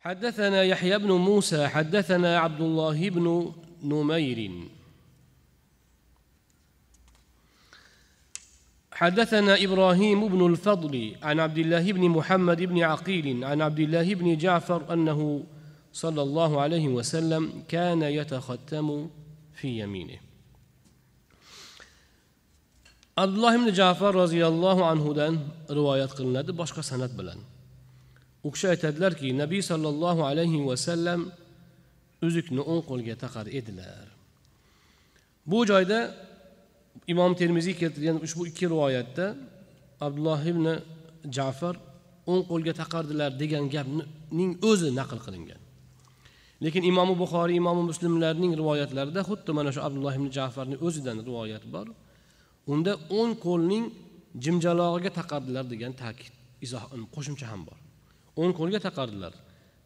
حدثنا يحيى بن موسى حدثنا عبد الله بن نمير. حدثنا إبراهيم بن الفضل عن عبد الله بن محمد بن عقيل عن عبد الله بن جعفر أنه صلى الله عليه وسلم كان يتختم في يمينه. abdulloh ibn jafar roziyallohu anhudan rivoyat qilinadi boshqa san'at bilan u kishi aytadilarki nabiy sollallohu alayhi vasallam uzukni o'ng qo'lga taqar edilar. Bu joyda imom termiziy keltirgan ushbu ikki rivoyatda abdulloh ibn jafar o'ng qo'lga taqardilar degan gapning o'zi naql qilingan. Lekin imomi buxoriy imomi muslimlarning rivoyatlarida xuddi mana shu abdulloh ibn jafarni o'zidan rivoyat bor. Unda o'ng qo'lning jimjalog'iga taqardilar degan ta'kid izoh qo'shimcha ham bor. O'ng qo'lga taqardilar.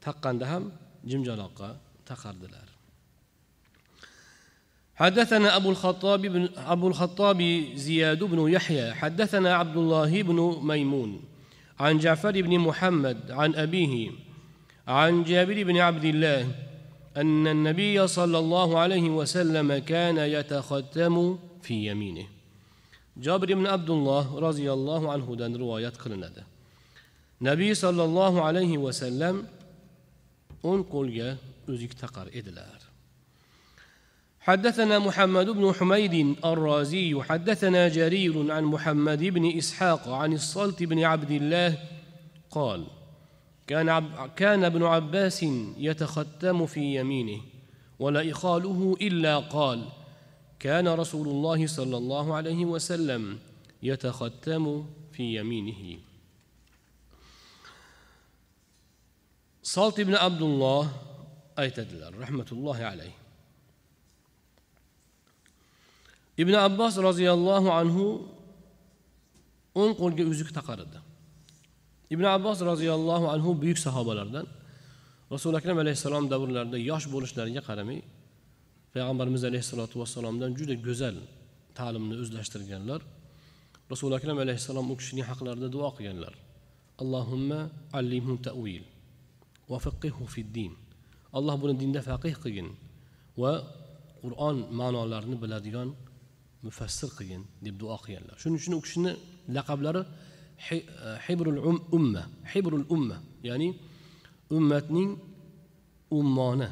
Taqqanda ham jimjaloqqa taqardilar. حدثنا أبو الخطاب بن أبو الخطاب زياد بن يحيى حدثنا عبد الله بن ميمون عن جعفر بن محمد عن أبيه عن جابر بن عبد الله أن النبي صلى الله عليه وسلم كان يتختم في يمينه jobir ibn abdulloh roziyallohu anhudan rivoyat qilinadi. Nabiy sollallohu alayhi vasallam o'ng qo'lga uzuk taqar edilar. حدثنا محمد بن حميد الرازي حدثنا جرير عن محمد بن اسحاق عن الصلت بن عبد الله قال كان عب كان ابن عباس يتختم في يمينه ولا إخاله إلا قال كان رسول الله صلى الله عليه وسلم يتختم في يمينه solt ibn abdulloh aytadilar rahmatullohi alayhi ibn abbos roziyallohu anhu o'ng qo'lga uzuk taqar edi ibn abbos roziyallohu anhu buyuk sahobalardan rasuli akram alayhissalom davrlarida yosh bo'lishlariga qaramay payg'ambarimiz alayhissalotu vassalomdan juda go'zal ta'limni o'zlashtirganlar rasuli akram alayhissalom u kishining haqlarida duo qilganlar. Allohimma allimhu tavil va fiqqihu din. Alloh buni dinda faqih qilgin va qur'on ma'nolarini biladigan mufassir qilgin deb duo qilganlar. Shuning uchun u kishini laqablari hibrul um-, umma hibrul umma ya'ni ummatning ummoni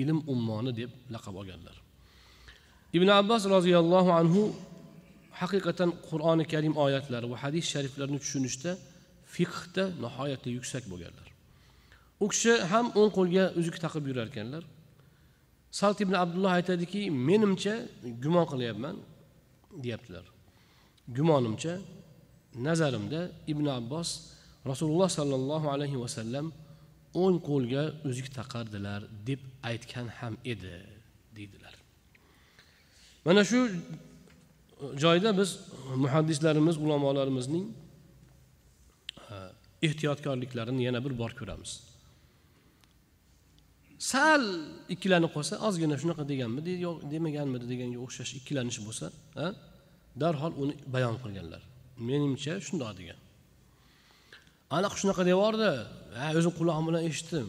ilm ummoni deb laqab olganlar. Ibn abbos roziyallohu anhu haqiqatan qur'oni karim oyatlari va hadis shariflarini tushunishda fiqhda nihoyatda yuksak bo'lganlar. U kishi ham o'ng qo'lga uzuk taqib yurar ekanlar. Salt ibn abdulloh aytadiki menimcha gumon qilyapman deyaptilar. Gumonimcha nazarimda ibn abbos rasululloh sollallohu alayhi vasallam o'ng qo'lga uzuk taqardilar deb aytgan ham edi deydilar. Mana shu joyda biz muhaddislarimiz ulamolarimizning e, ehtiyotkorliklarini yana bir bor ko'ramiz. Sal ikkilanib qolsa ozgina shunaqa deganmidi yo'q demaganmidi deganga o'xshash ikkilanish bo'lsa darhol uni bayon qilganlar. Menimcha shundoq degan. Aniq shunaqa deyordi ha o'zim qulog'im bilan eshitdim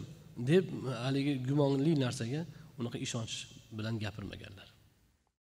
deb haligi gumonli narsaga unaqa ishonch bilan gapirmaganlar.